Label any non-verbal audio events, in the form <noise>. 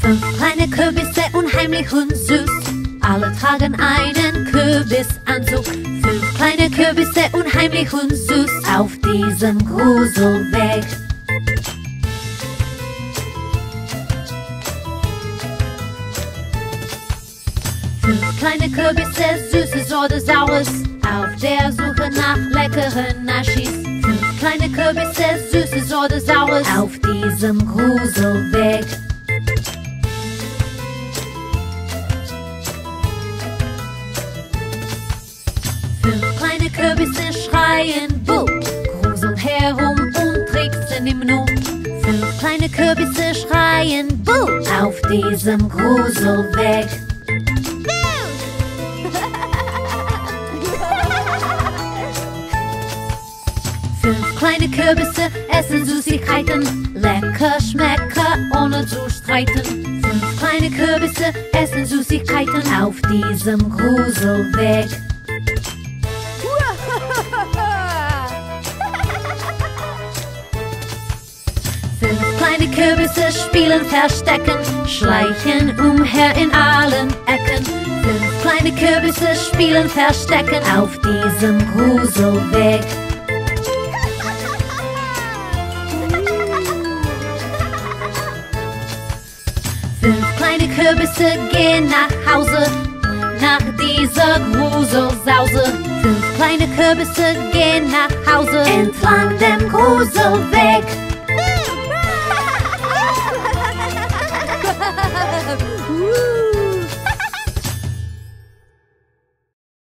Fünf kleine Kürbisse, unheimlich und süß. Alle tragen einen Kürbisanzug. Fünf kleine Kürbisse, unheimlich und süß. Auf diesem Gruselweg. Fünf kleine Kürbisse, süßes oder saures. Auf der Suche nach leckeren Naschis. Fünf kleine Kürbisse, saures, auf diesem Gruselweg. Fünf kleine Kürbisse schreien Buh, gruseln herum und tricksen im Nu. Fünf kleine Kürbisse schreien Buh auf diesem Gruselweg. Fünf kleine Kürbisse essen Süßigkeiten, lecker Schmecker ohne zu streiten. Fünf kleine Kürbisse essen Süßigkeiten auf diesem Gruselweg. <laughs> Fünf kleine Kürbisse spielen Verstecken, schleichen umher in allen Ecken. Fünf kleine Kürbisse spielen Verstecken auf diesem Gruselweg. Fünf kleine Kürbisse gehen nach Hause, nach dieser Gruselsause. Fünf kleine Kürbisse gehen nach Hause, entlang dem Gruselweg. <laughs> <laughs> uh.